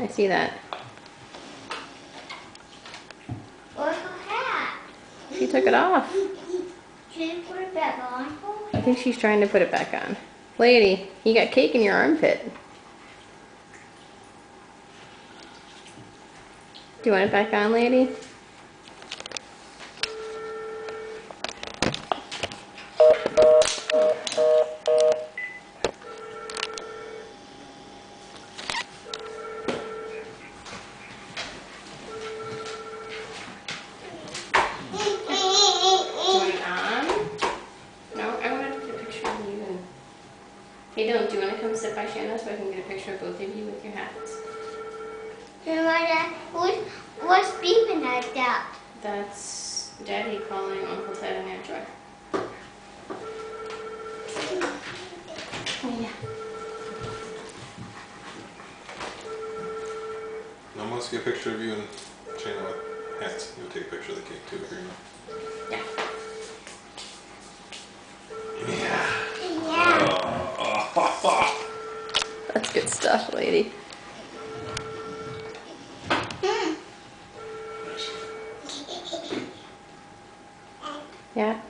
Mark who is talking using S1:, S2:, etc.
S1: I see that.
S2: Where's her hat?
S1: She took it off.
S2: She put it back on
S1: I think she's trying to put it back on. Lady, you got cake in your armpit. Do you want it back on, lady? Hey Dylan, do you want to come sit by Shanna so I can get a picture of both of you with your hats?
S2: Grandma, who's, what's beeping like that?
S1: That's Daddy calling Uncle Ted and Aunt Joy. Oh, yeah.
S3: Mom wants to get a picture of you and Shayna with hats. You'll take a picture of the cake too
S1: That's good stuff, lady.
S2: Hmm.
S1: Yeah.